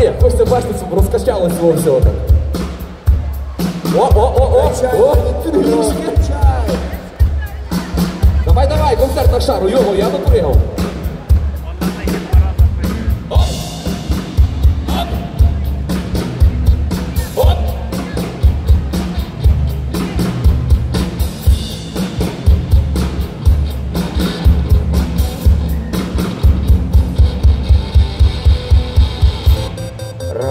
Ні, хочете бачити, розкачалося воно всього так. О-о-о-о! О! Давай, давай, концерт на шару, його, я допригав.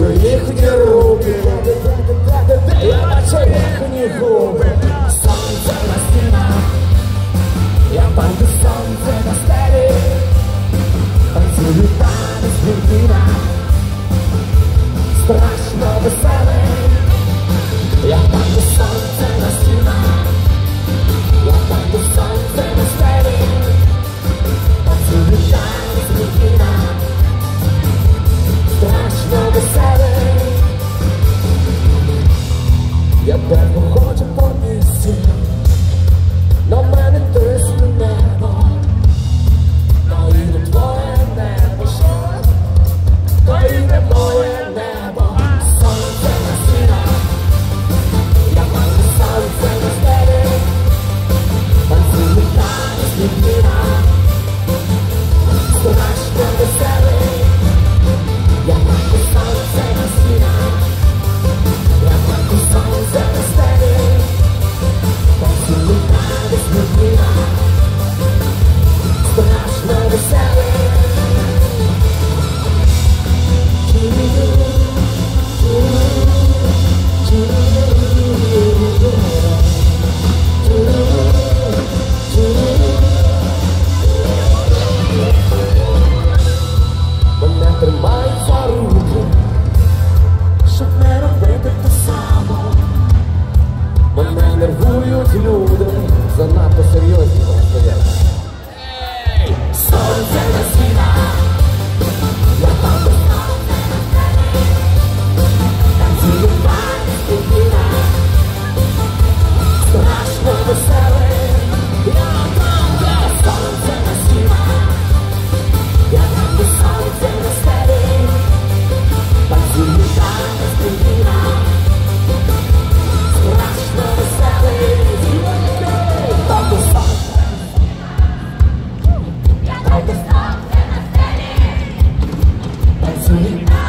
бачу їхні руки, я бачу їхні губи, сонце на стінах, я бачу Thank you. sweet.